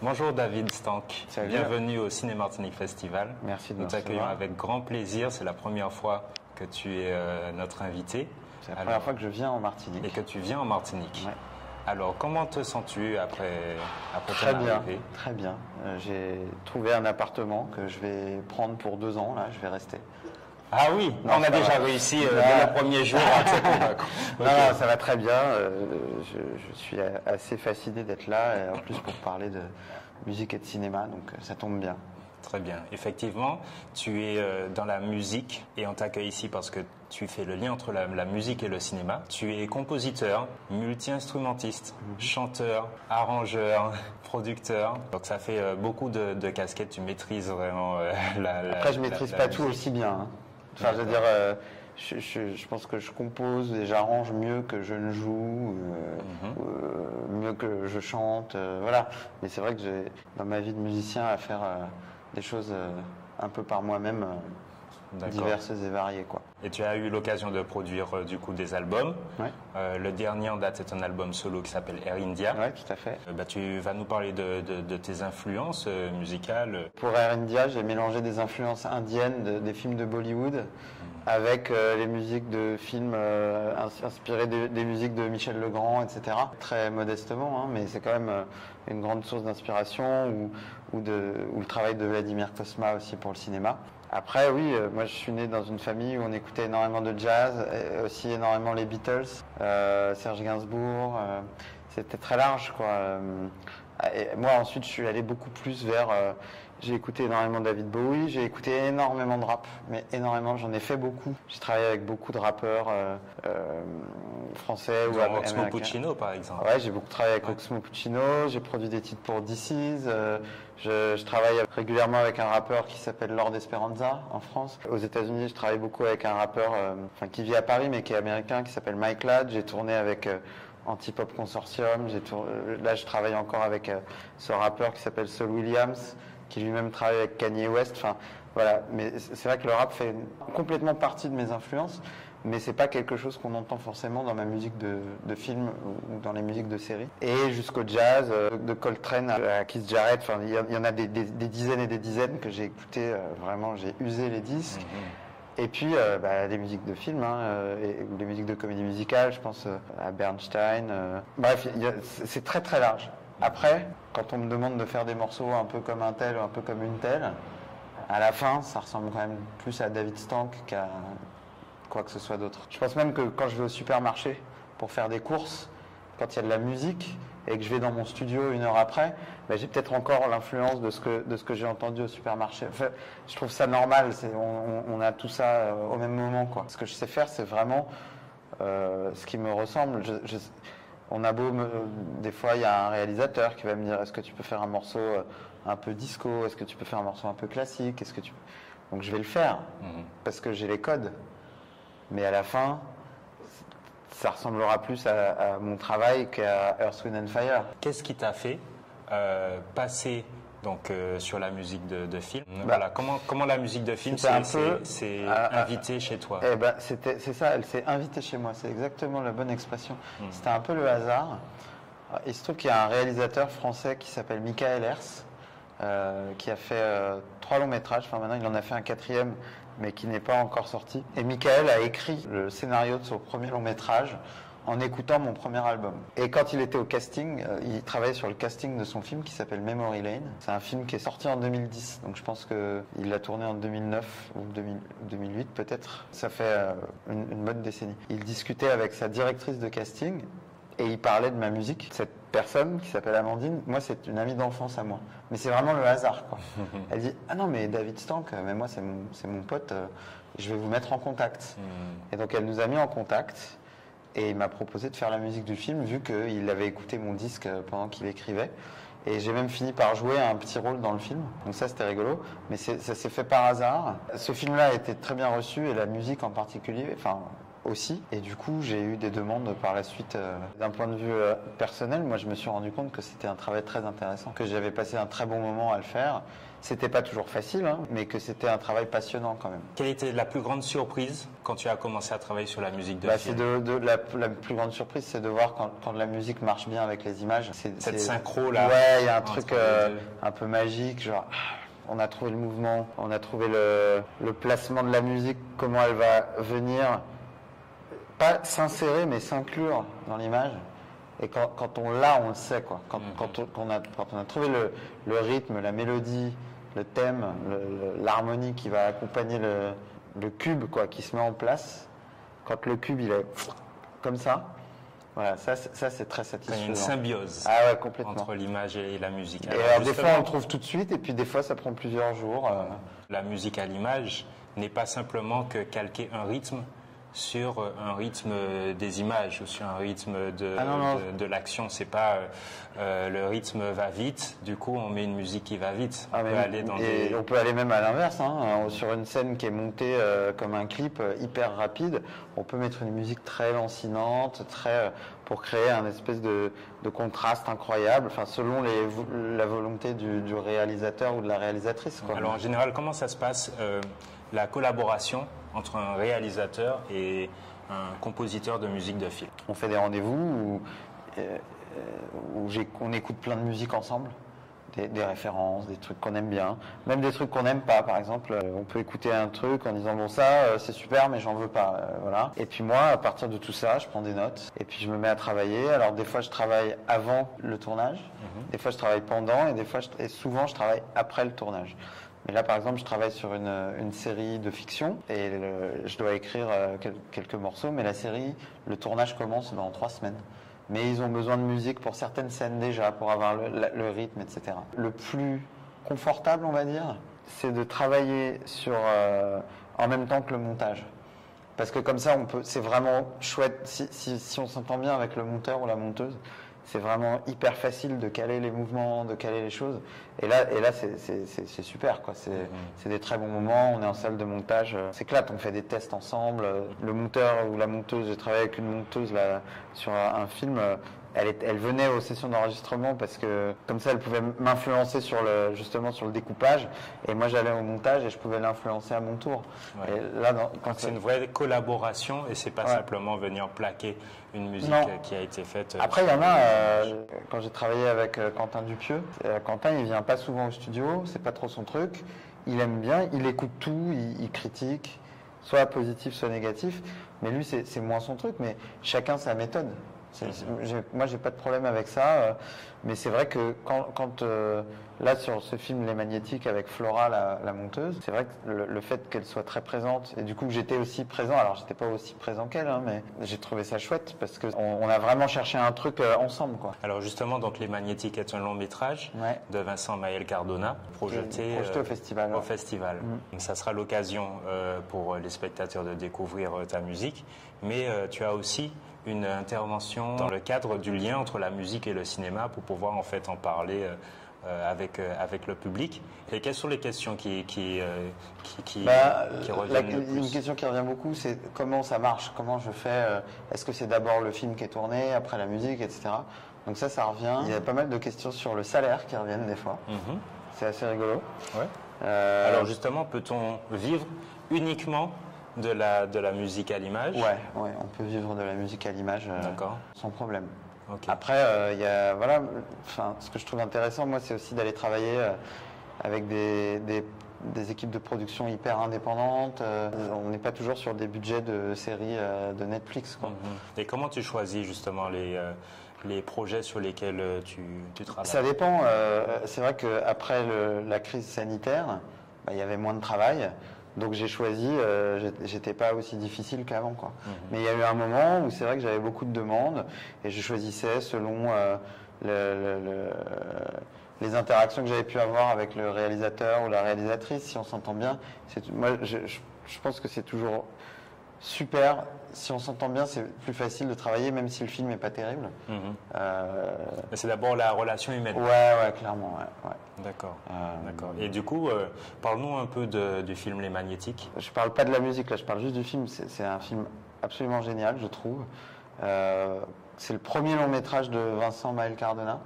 Bonjour David Stank. Salut. Bienvenue au Ciné Martinique Festival. Merci de Nous recevoir. avec grand plaisir. C'est la première fois que tu es euh, notre invité. C'est la Alors- première fois que je viens en Martinique. Et que tu viens en Martinique. Ouais. Alors, comment te sens-tu après, après Très ton bien, arrivée? Très bien. Euh, J'ai trouvé un appartement que je vais prendre pour deux ans. Là, je vais rester. Ah oui, Non, on a déjà va. réussi euh, dès le premier jour à te convaincre. Non, non, ça va très bien. Euh, je, je suis assez fasciné d'être là, et en plus pour parler de musique et de cinéma, donc euh, ça tombe bien. Très bien. Effectivement, tu es dans la musique et on t'accueille ici parce que tu fais le lien entre la, la musique et le cinéma. Tu es compositeur, multi-instrumentiste, Mhm. chanteur, arrangeur, producteur. Donc ça fait beaucoup de, de casquettes. Tu maîtrises vraiment euh, la, la- Après, je maîtrise pas tout aussi bien. hein. Enfin, je veux dire, euh, je, je- je pense que je compose et j'arrange mieux que je ne joue, euh, Mhm. euh, mieux que je chante, voilà. Mais c'est vrai que j'ai, dans ma vie de musicien, à faire des choses un peu par moi-même. Diverses et variées, quoi. Et tu as eu l'occasion de produire euh, du coup des albums. Ouais, Euh, le dernier en date c'est un album solo qui s'appelle Air India. ouais, tout à fait. Euh, bah, tu vas nous parler de, de- de tes influences musicales. Pour Air India, j'ai mélangé des influences indiennes de- des films de Bollywood avec euh, les musiques de films ins- inspirées des, musiques de Michel Legrand, etc. Très modestement, hein, mais c'est quand même une grande source d'inspiration ou, ou, ou le travail de Vladimir Kosma aussi pour le cinéma. Après, oui, euh, moi je suis né dans une famille où on écoutait énormément de jazz, et aussi énormément les Beatles, euh, Serge Gainsbourg. euh, C'était très large, quoi. Euh, et moi, ensuite, je suis allé beaucoup plus vers. J'ai écouté énormément David Bowie, j'ai écouté énormément de rap, mais énormément, j'en ai fait beaucoup. J'ai travaillé avec beaucoup de rappeurs euh, euh, français ou Genre am- Oxmo américains. Puccino par exemple. Ouais, j'ai beaucoup travaillé avec Ouais. Oxmo Puccino, j'ai produit des titres pour DC's, euh, je, je travaille régulièrement avec un rappeur qui s'appelle Lord Esperanza en France. Aux États-Unis, je travaille beaucoup avec un rappeur euh, enfin, qui vit à Paris mais qui est américain qui s'appelle Mike Ladd. J'ai tourné avec euh, Antipop Consortium. Euh, Là, je travaille encore avec euh, ce rappeur qui s'appelle Saul Williams, qui lui-même travaille avec Kanye West. Enfin, voilà. Mais c'est vrai que le rap fait complètement partie de mes influences mais c'est pas quelque chose qu'on entend forcément dans ma musique de, de film ou dans les musiques de série. Et jusqu'au jazz, euh, de Coltrane à Keith Jarrett, enfin il y, en a des, des- des dizaines et des dizaines que j'ai écouté, euh, vraiment j'ai usé les disques. Mhm. Et puis euh, bah, les musiques de film, hein, euh, et, ou les musiques de comédie musicale, je pense euh, à Bernstein. Bref, c'est très très large. Après, quand on me demande de faire des morceaux un peu comme un tel ou un peu comme une telle, à la fin, ça ressemble quand même plus à David Stank qu'à quoi que ce soit d'autre. Je pense même que quand je vais au supermarché pour faire des courses, quand il y a de la musique et que je vais dans mon studio une heure après, ben, j'ai peut-être encore l'influence de ce que, que j'ai entendu au supermarché. Je trouve ça normal, on, a tout ça euh, au même moment. Ce que je sais faire, c'est vraiment euh, ce qui me ressemble. On a beau, des fois, il y a un réalisateur qui va me dire est-ce que tu peux faire un morceau euh, un peu disco? Est-ce que tu peux faire un morceau un peu classique? Est-ce que tu... Donc je vais le faire Mhm. parce que j'ai les codes. Mais à la fin, ça ressemblera plus à, à mon travail qu'à Earth, Wind and Fire. Qu'est-ce qui t'a fait euh, passer donc euh, sur la musique de, de film Bah, Voilà, comment comment la musique de film s'est peu- c'est- c'est Ah, ah, invité chez toi? Eh ben, c'était, c'est ça, elle s'est invitée chez moi, c'est exactement la bonne expression. C'était un peu le hasard. Il se trouve qu'il y a un réalisateur français qui s'appelle Michael Hers, euh, qui a fait euh, trois longs métrages, enfin maintenant il en a fait un quatrième, mais qui n'est pas encore sorti. Et Michael a écrit le scénario de son premier long métrage en écoutant mon premier album. Et quand il était au casting, euh, il travaillait sur le casting de son film qui s'appelle Memory Lane. C'est un film qui est sorti en 2010, donc je pense qu'il l'a tourné en 2009 ou 2000 2008 peut-être. Ça fait euh, une, une bonne décennie. Il discutait avec sa directrice de casting et il parlait de ma musique. Cette personne qui s'appelle Amandine, moi c'est une amie d'enfance à moi. Mais c'est vraiment le hasard. Quoi. Elle dit Ah non, mais David Stank, mais moi c'est mon, pote, euh, je vais vous mettre en contact. Mhm. Et donc elle nous a mis en contact et il m'a proposé de faire la musique du film vu qu'il avait écouté mon disque euh, pendant qu'il écrivait. Et j'ai même fini par jouer un petit rôle dans le film. Donc ça c'était rigolo. Mais ça s'est fait par hasard. Ce film-là a été très bien reçu et la musique en particulier, enfin aussi. Et du coup, j'ai eu des demandes par la suite. euh, D'un point de vue euh, personnel, moi, je me suis rendu compte que c'était un travail très intéressant, que j'avais passé un très bon moment à le faire. C'était pas toujours facile, hein, mais que c'était un travail passionnant quand même. Quelle était la plus grande surprise quand tu as commencé à travailler sur la musique de Bah, film de, de- la, la plus grande surprise, c'est de voir quand, quand la musique marche bien avec les images. Cette synchro là. Ouais, il y a un truc euh, un peu magique, genre ah, on a trouvé le mouvement, on a trouvé le, le placement de la musique, comment elle va venir, pas s'insérer mais s'inclure dans l'image. Et quand, quand on l'a, on le sait quoi. Quand, Mhm. quand on, a, quand on a trouvé le, le rythme, la mélodie, le thème, l'harmonie qui va accompagner le, le cube quoi, qui se met en place, quand le cube il est comme ça, voilà, ça, c'est- ça c'est très satisfaisant. une symbiose Ah ouais, complètement. entre l'image et la musique. Et Alors, alors, des fois, on le trouve tout de suite, et puis des fois, ça prend plusieurs jours. euh. La musique à l'image n'est pas simplement que calquer un rythme sur euh, un rythme des images ou sur un rythme de, Ah non, non. de, de l'action. C'est pas euh, euh, le rythme va vite, du coup on met une musique qui va vite. Ah, on mais- peut aller dans et des... on peut aller même à l'inverse. hein. Sur une scène qui est montée euh, comme un clip hyper rapide, on peut mettre une musique très lancinante, très pour créer un espèce de, de contraste incroyable. Enfin, selon les, la volonté du, du réalisateur ou de la réalisatrice. Quoi. Alors en général, comment ça se passe euh, la collaboration entre un réalisateur et un compositeur de musique de film On fait des rendez-vous où, euh, euh, où on écoute plein de musique ensemble, des, des références, des trucs qu'on aime bien, même des trucs qu'on n'aime pas. Par exemple, euh, on peut écouter un truc en disant bon ça c'est super mais j'en veux pas, voilà. Et puis moi, à partir de tout ça, je prends des notes et puis je me mets à travailler. Alors des fois je travaille avant le tournage, des fois je travaille pendant et des fois je- et souvent je travaille après le tournage. Mais là, par exemple, je travaille sur une, série de fiction et je dois écrire euh, quel- quelques morceaux, mais la série, le tournage commence dans trois semaines. Mais ils ont besoin de musique pour certaines scènes déjà, pour avoir le, rythme, etc. Le plus confortable, on va dire, c'est de travailler sur, euh, en même temps que le montage. Parce que comme ça, on peut, c'est vraiment chouette. Si, si on s'entend bien avec le monteur ou la monteuse, c'est vraiment hyper facile de caler les mouvements, de caler les choses. Et là, et là, c'est, super, quoi. C'est, des très bons moments. On est en salle de montage, euh, c'est éclate. On fait des tests ensemble. Euh, Le monteur ou la monteuse, j'ai travaillé avec une monteuse là sur un, un film. Elle, est- elle venait aux sessions d'enregistrement parce que comme ça, elle pouvait m'influencer sur le, justement sur le découpage. Et moi, j'allais au montage et je pouvais l'influencer à mon tour. Ouais. Et là, dans- quand C'est une vraie collaboration et c'est pas Ouais. simplement venir plaquer une musique Non. qui a été faite. euh, Après, il y en a, euh, quand j'ai travaillé avec euh, Quentin Dupieux, Quentin, il vient pas souvent au studio, c'est pas trop son truc. Il aime bien, il écoute tout, il, il critique, soit positif, soit négatif. Mais lui, c'est moins son truc, mais chacun sa méthode. Moi, j'ai pas de problème avec ça. euh, mais c'est vrai que quand, quand, euh, là, sur ce film Les Magnétiques avec Flora, la, la monteuse, c'est vrai que le, le fait qu'elle soit très présente, et du coup que j'étais aussi présent, alors j'étais pas aussi présent qu'elle, hein, mais j'ai trouvé ça chouette parce qu'on on a vraiment cherché un truc euh, ensemble. Quoi. Alors justement, donc Les Magnétiques est un long métrage Ouais. de Vincent Maël Cardona, projeté, Projeté au festival, au ouais. festival. Ça sera l'occasion euh, pour les spectateurs de découvrir ta musique, mais euh, tu as aussi une intervention dans le cadre du lien entre la musique et le cinéma pour pouvoir en fait en parler euh, euh, avec, euh, avec le public. Et quelles sont les questions qui, qui, euh, qui, qui- Bah, qui la- reviennent une question qui revient beaucoup, c'est comment ça marche, comment je fais, est-ce que c'est d'abord le film qui est tourné, après la musique, etc. Donc ça, ça revient. Il y a pas mal de questions sur le salaire qui reviennent des fois. Mhm. C'est assez rigolo. Ouais. Alors justement, peut-on vivre uniquement de la, de la musique à l'image ouais, ouais, on peut vivre de la musique à l'image euh, sans problème. Après, euh, y a, voilà, enfin, ce que je trouve intéressant, moi, c'est aussi d'aller travailler euh, avec des, des- des équipes de production hyper indépendantes. Euh, on n'est pas toujours sur des budgets de séries euh, de Netflix. Quoi. Mhm. Et comment tu choisis justement les, les projets sur lesquels tu, tu travailles? Ça dépend. euh, c'est vrai qu'après la crise sanitaire, bah, il y avait moins de travail. Donc j'ai choisi, euh, j'étais- pas aussi difficile qu'avant. quoi. Mais il y a eu un moment où c'est vrai que j'avais beaucoup de demandes et je choisissais selon euh, le- le- le- les interactions que j'avais pu avoir avec le réalisateur ou la réalisatrice, si on s'entend bien. Moi, je, je- je pense que c'est toujours super. Si on s'entend bien, c'est plus facile de travailler, même si le film n'est pas terrible. Mhm. Euh, c'est d'abord la relation humaine. ouais, ouais, clairement. Ouais, ouais. D'accord. Euh, D'accord. Et du coup, euh, parle-nous un peu de- du film Les Magnétiques. Je parle pas de la musique là, je parle juste du film. C'est un film absolument génial, je trouve. C'est le premier long métrage de Vincent Maël Cardona.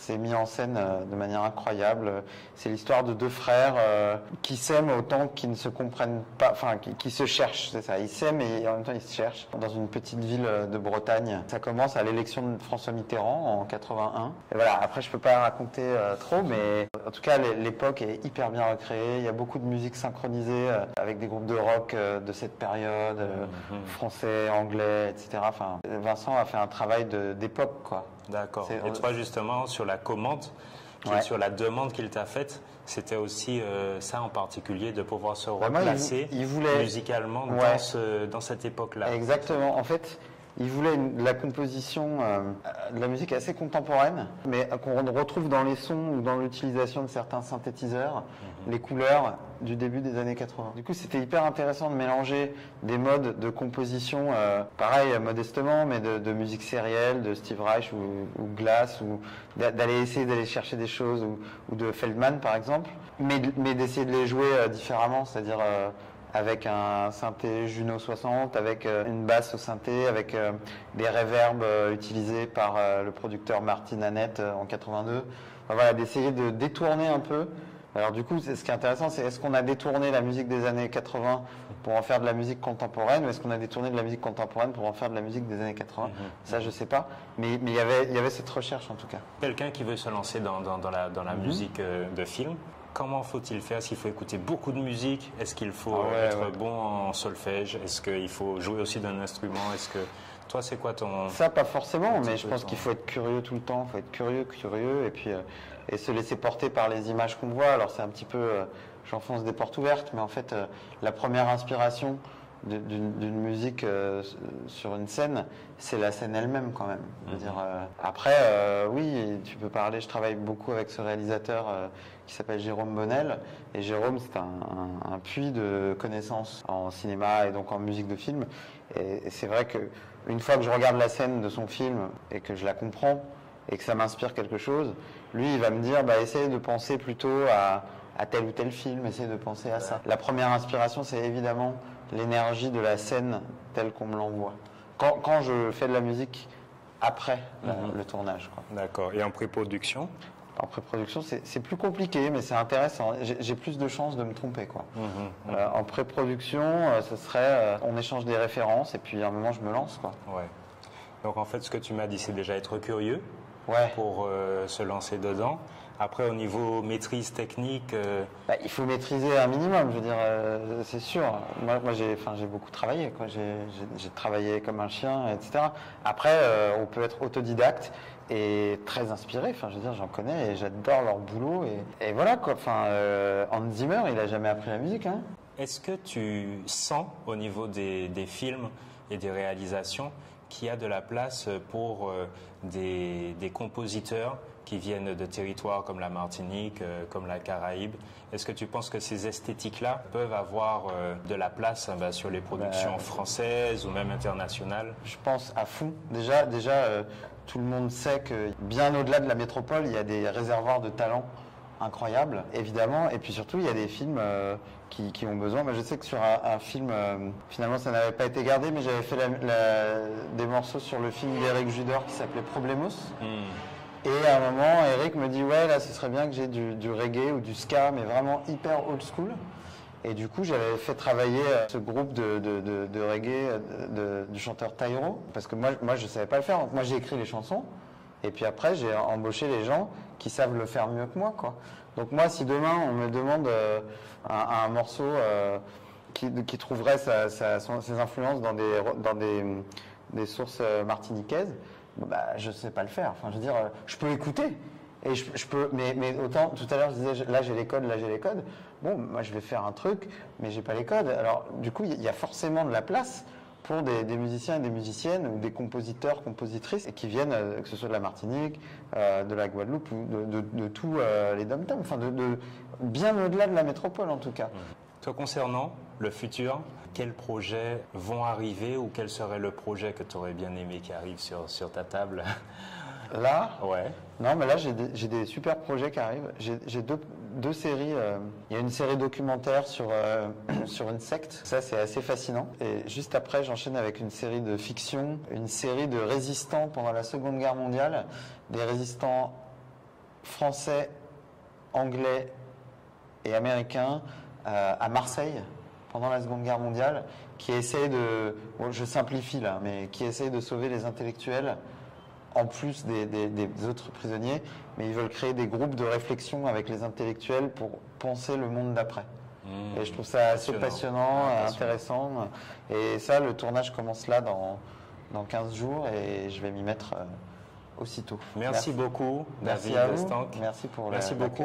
C'est mis en scène euh, de manière incroyable. C'est l'histoire de deux frères euh, qui s'aiment autant qu'ils ne se comprennent pas, enfin qui, qui se cherchent, c'est ça. Ils s'aiment et en même temps ils se cherchent dans une petite ville euh, de Bretagne. Ça commence à l'élection de François Mitterrand en 81. Et voilà, après je peux pas raconter trop, mais en tout cas l'é- l'époque est hyper bien recréée. Il y a beaucoup de musique synchronisée avec des groupes de rock de cette période, Mhm. français, anglais, etc. Enfin, Vincent a fait un travail d'époque, quoi. D'accord. Et toi, justement, sur la commande, qui est sur la demande qu'il t'a faite, c'était aussi euh, ça en particulier, de pouvoir se Bah, moi, il replacer vou- il voulait- musicalement Ouais. dans, ce- dans cette époque-là. Exactement. En fait, il voulait une- de la composition, euh, de la musique assez contemporaine, mais qu'on retrouve dans les sons ou dans l'utilisation de certains synthétiseurs, les couleurs du début des années 80. Du coup, c'était hyper intéressant de mélanger des modes de composition, euh, pareil, modestement, mais de, de musique sérielle, de Steve Reich ou, ou Glass, ou d'a- d'aller essayer d'aller chercher des choses, ou, ou de Feldman, par exemple, mais, d'essayer de les jouer euh, différemment, c'est-à-dire avec un synthé Juno 60, avec euh, une basse au synthé, avec euh, des reverbs euh, utilisés par le producteur Martin Annette en 82. Enfin, voilà, d'essayer de détourner un peu. Alors du coup, ce qui est intéressant, c'est est-ce qu'on a détourné la musique des années 80 pour en faire de la musique contemporaine, ou est-ce qu'on a détourné de la musique contemporaine pour en faire de la musique des années 80 Ça, je sais pas. Mais mais il y avait il y avait cette recherche en tout cas. Quelqu'un qui veut se lancer dans, dans- dans la, dans la Mhm. musique de film, comment faut-il faire? Est-ce qu'il faut écouter beaucoup de musique? Est-ce qu'il faut Ah ouais, être ouais. bon en solfège? Est-ce qu'il faut jouer aussi d'un instrument? Est-ce que toi, c'est quoi ton Ça, pas forcément, mais je pense ton- qu'il faut être curieux tout le temps. Il faut être curieux, curieux, et puis euh, et se laisser porter par les images qu'on voit. Alors c'est un petit peu, euh, j'enfonce des portes ouvertes, mais en fait, euh, la première inspiration d'une musique euh, sur une scène, c'est la scène elle-même quand même. Je veux Mhm. dire, euh, après, euh, oui, tu peux parler. Je travaille beaucoup avec ce réalisateur qui s'appelle Jérôme Bonnel, et Jérôme, c'est un, un- un puits de connaissances en cinéma et donc en musique de film. Et, et c'est vrai que une fois que je regarde la scène de son film et que je la comprends et que ça m'inspire quelque chose, lui, il va me dire, bah, essaye de penser plutôt à, à tel ou tel film, essaye de penser à ça. La première inspiration, c'est évidemment l'énergie de la scène telle qu'on me l'envoie. Quand, quand je fais de la musique après la- Mhm. le tournage. D'accord. Et en pré-production? En pré-production, c'est plus compliqué, mais c'est intéressant. J'ai plus de chances de me tromper, quoi. Euh, en pré-production, euh, ce serait, euh, on échange des références et puis à un moment, je me lance, quoi. Ouais. Donc en fait, ce que tu m'as dit, c'est déjà être curieux Ouais. pour se lancer dedans. Après, au niveau maîtrise technique, euh, Bah, il faut maîtriser un minimum, je veux dire, euh, c'est sûr. Moi, moi j'ai, beaucoup travaillé. J'ai, travaillé comme un chien, etc. Après, euh, on peut être autodidacte et très inspiré. Enfin, je veux dire, j'en connais et j'adore leur boulot et, et voilà, quoi. Enfin, Hans Zimmer, il a jamais appris la musique, hein. est-ce que tu sens au niveau des, des films et des réalisations qu'il y a de la place pour des, des compositeurs qui viennent de territoires comme la Martinique, euh, comme la Caraïbe Est-ce que tu penses que ces esthétiques-là peuvent avoir euh, de la place hein, bah, sur les productions Bah, françaises ou même internationales? Je pense à fond. Déjà, déjà euh, tout le monde sait que bien au-delà de la métropole, il y a des réservoirs de talents incroyables, évidemment. Et puis surtout, il y a des films euh, qui, qui ont besoin. Moi, je sais que sur un, un film, euh, finalement, ça n'avait pas été gardé, mais j'avais fait la- la- des morceaux sur le film d'Eric Judor qui s'appelait Problemos. Hmm. Et à un moment, Eric me dit Ouais, là, ce serait bien que j'ai du, reggae ou du ska, mais vraiment hyper old school. Et du coup, j'avais fait travailler euh, ce groupe de, de, de- reggae euh, du chanteur Tyro, parce que moi, moi je ne savais pas le faire. Moi, j'ai écrit les chansons, et puis après, j'ai embauché les gens qui savent le faire mieux que moi. Quoi. Donc, moi, si demain, on me demande euh, un, morceau qui, qui trouverait ses influences dans des, dans des, des sources martiniquaises, bah, je sais pas le faire. Enfin, je veux dire, euh, je peux écouter. Et je, peux, mais, mais autant, tout à l'heure, je disais, là j'ai les codes, là j'ai les codes. Bon, moi je vais faire un truc, mais j'ai pas les codes. Alors, du coup, il y a forcément de la place pour des, musiciens et des musiciennes, ou des compositeurs, compositrices, qui viennent, euh, que ce soit de la Martinique, euh, de la Guadeloupe, ou de, de, de tous les dom enfin, de- bien au-delà de la métropole en tout cas. Toi, concernant le futur, quels projets vont arriver ou quel serait le projet que tu aurais bien aimé qui arrive sur, sur ta table? Là, Ouais. Non, mais là, j'ai des, super projets qui arrivent. J'ai j'ai deux, deux séries. euh, Il y a une série documentaire sur, euh, sur une secte. Ça, c'est assez fascinant. Et juste après, j'enchaîne avec une série de fiction, une série de résistants pendant la Seconde Guerre mondiale, des résistants français, anglais et américains euh, à Marseille pendant la Seconde Guerre mondiale, qui essayent de, bon, je simplifie là, mais qui essayent de sauver les intellectuels en plus des, des- des autres prisonniers, mais ils veulent créer des groupes de réflexion avec les intellectuels pour penser le monde d'après. Mmh. Et je trouve ça assez Passionnant. intéressant. Et ça, le tournage commence là dans, dans 15 jours et je vais m'y mettre euh, aussitôt. Merci, beaucoup, Merci à vous. Merci pour Merci beaucoup.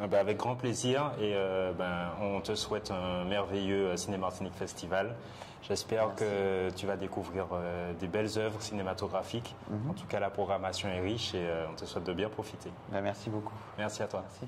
Euh, bah, avec grand plaisir et euh, ben, on te souhaite un merveilleux euh, Ciné Martinique Festival. J'espère que tu vas découvrir euh, des belles œuvres cinématographiques. Mhm. En tout cas, la programmation est riche et euh, on te souhaite de bien profiter. Ben, merci beaucoup. Merci à toi. Merci.